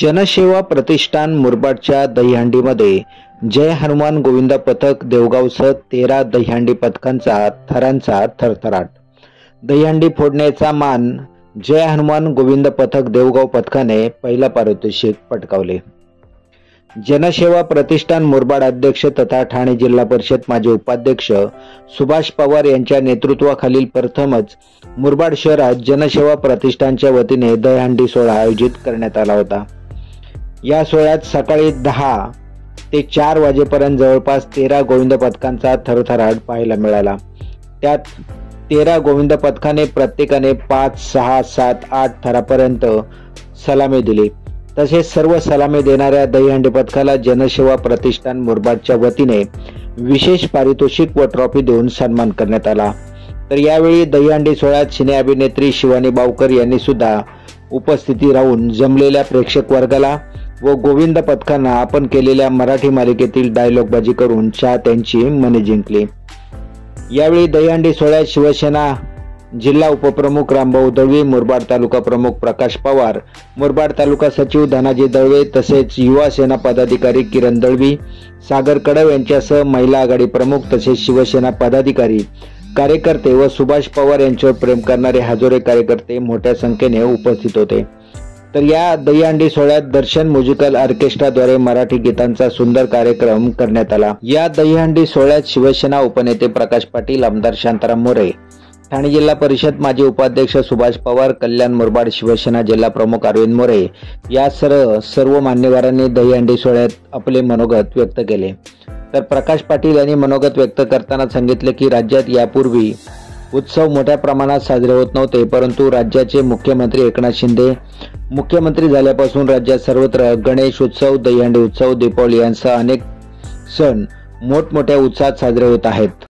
जनसेवा प्रतिष्ठान मुरबाडच्या दहीहंडीमध्ये. जय हनुमान गोविंद पथक देवगावसह तेरा दहीहंडी पथकांचा थरांचा थरथराट. दहीहंडी फोडण्याचा मान जय हनुमान गोविंद पथक देवगाव पथकाने पहिला पारितोषिक पटकावले. जनसेवा प्रतिष्ठान मुरबाड अध्यक्ष तथा ठाणे जिल्हा परिषद माजी उपाध्यक्ष सुभाष पवार यांच्या नेतृत्वाखालील प्रथमच मुरबाड शहरात जनसेवा प्रतिष्ठानच्या वतीने दहीहंडी सोहळा आयोजित करण्यात आला होता. या सोहळ्यात सकाळी दहा ते चार वाजेपर्यंत जवळपास तेरा गोविंद पथकांचा थरथराट पाहायला मिळाला. त्यात तेरा गोविंद पथकाने प्रत्येकाने पाच सहा सात आठ थरापर्यंत सलामी दिली. तसेच सर्व सलामी देणाऱ्या दहीहंडी पथकाला जनसेवा प्रतिष्ठान मुरबाडच्या वतीने विशेष पारितोषिक व ट्रॉफी देऊन सन्मान करण्यात आला. तर यावेळी दहीहंडी सोहळ्यात सिने अभिनेत्री शिवानी बावकर यांनी सुद्धा उपस्थिती राहून जमलेल्या प्रेक्षक वर्गाला व गोविंद पथकांना आपण केलेल्या मराठी मालिकेतील डायलॉगबाजी करून चाहत्यांची मने जिंकली. यावेळी दहीहंडी सोहळ्यात शिवसेना जिल्हा उपप्रमुख रामभाऊ दळवे मुरबाड तालुका प्रमुख प्रकाश पवार मुरबाड तालुका सचिव धनाजी दळवे तसेच युवा सेना पदाधिकारी किरण दळवी सागर कडव यांच्यासह महिला आघाडी प्रमुख तसेच शिवसेना पदाधिकारी कार्यकर्ते व सुभाष पवार यांच्यावर प्रेम करणारे हजारो कार्यकर्ते मोठ्या संख्येने उपस्थित होते. तर या दहीहंडी सोहळ्यात दर्शन म्युझिकल ऑर्केस्ट्राद्वारे मराठी गीतांचा सुंदर कार्यक्रम करण्यात आला. या दहीहंडी सोहळ्यात शिवसेना उपनेते प्रकाश पाटील आमदार शांताराम मोरे ठाणे जिल्हा परिषद माजी उपाध्यक्ष सुभाष पवार कल्याण मुरबाड शिवसेना जिल्हा प्रमुख अरविंद मोरे यासह सर्व मान्यवरांनी दहीहंडी सोहळ्यात आपले मनोगत व्यक्त केले. तर प्रकाश पाटील यांनी मनोगत व्यक्त करताना सांगितले की राज्यात यापूर्वी उत्सव मोठ्या प्रमाणात साजरे होत नव्हते परंतु राज्याचे मुख्यमंत्री एकनाथ शिंदे मुख्यमंत्री झाल्यापासून राज्यात सर्वत्र गणेश उत्सव दहीहंडी उत्सव दीपावली यांसह अनेक सण मोठमोठ्या उत्साहात साजरे होत आहेत.